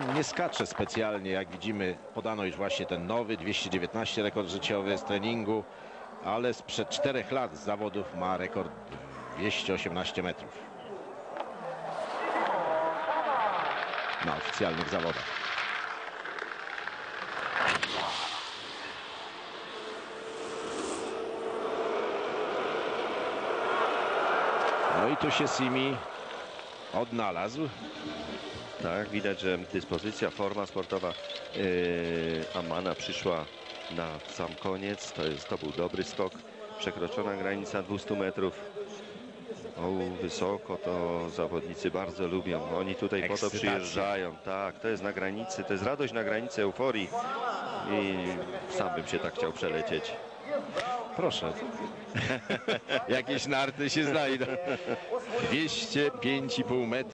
On nie skacze specjalnie, jak widzimy, podano już właśnie ten nowy 219 rekord życiowy z treningu, ale sprzed czterech lat z zawodów ma rekord 218 metrów. Na oficjalnych zawodach. No i tu się Simi odnalazł. Tak, widać, że dyspozycja, forma sportowa yy, Amana przyszła na sam koniec. To, jest, to był dobry skok. Przekroczona granica 200 metrów. O, wysoko to zawodnicy bardzo lubią. Oni tutaj po to Ekscytacja. przyjeżdżają. Tak, to jest na granicy, to jest radość na granicy euforii. I sam bym się tak chciał przelecieć. Proszę. Jakieś narty się znajdą. 205,5 metrów.